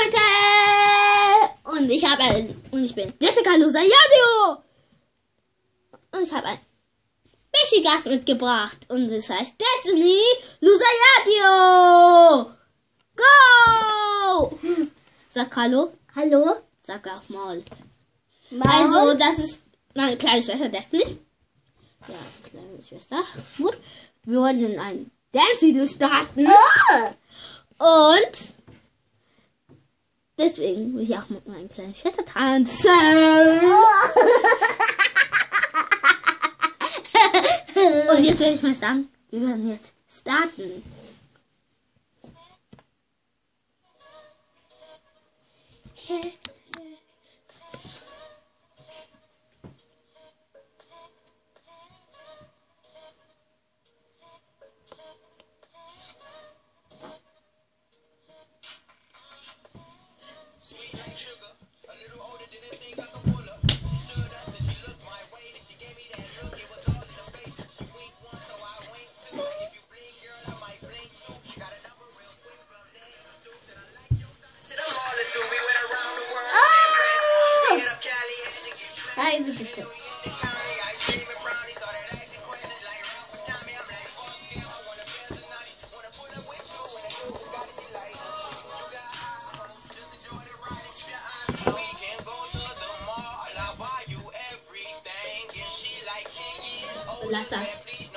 Leute! Und ich habe ein, und ich bin Jessica Lusayadio! Und ich habe ein Special Gast mitgebracht. Und es heißt Destiny Lusayadio! Go! Sag Hallo. Hallo? Sag auch mal. Maul. Also, das ist meine kleine Schwester Destiny. Ja, kleine Schwester. Gut. Wir wollen in ein Dance-Video starten. Ah! Und deswegen will ich auch mit meinen kleinen Schwester tanzen. Und jetzt werde ich mal sagen, wir werden jetzt starten. Lass das.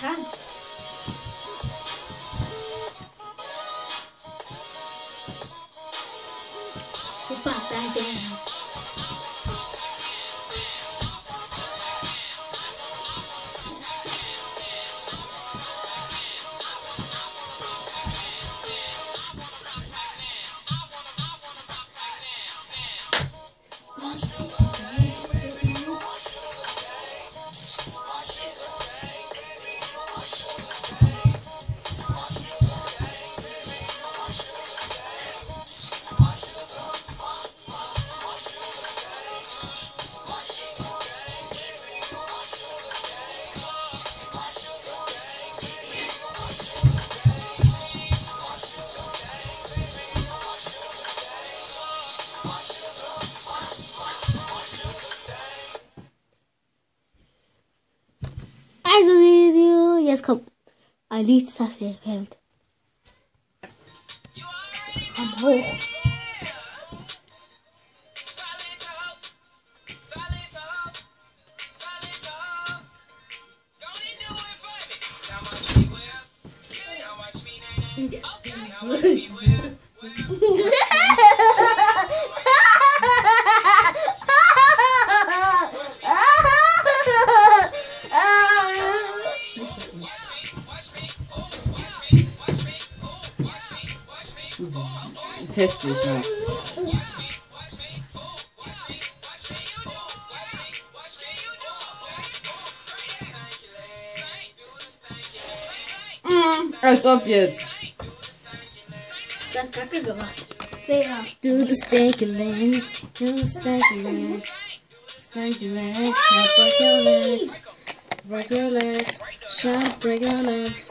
Tanz. Super, danke. Lied, das ihr kennt. Komm hoch. Test dich mal. Mm, als ob jetzt. Du hast Kacke gemacht. Wer? Do the stinky leg, do the stinky leg, stinky leg, now break your legs, break your legs, shut, break your legs,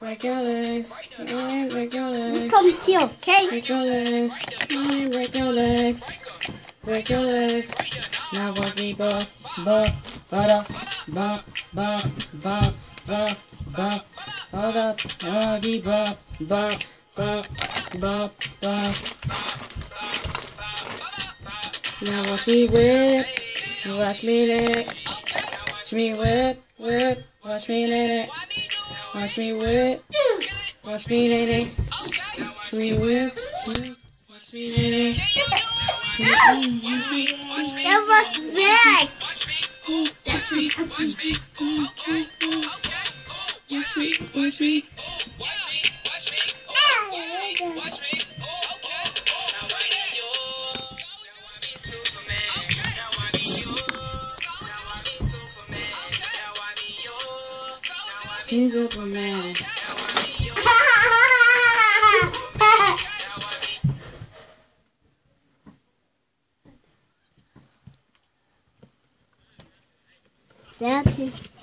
break your legs, break your legs. Das kommt hier, okay? Break your legs, mommy, break your legs, break your legs. Now walk it, ba, ba, ba, da, ba, ba, ba, ba, ba, ba, da, walk it, ba, ba, ba, ba, ba. Now watch me whip, watch me lick, Watch me whip, whip. Watch me nae. Watch me whip. Watch me nae nae. Watch me whip. Watch me nae nae. Der war weg. Das ist eine Katze. Watch me, watch me. She's Superman. Sehr tief.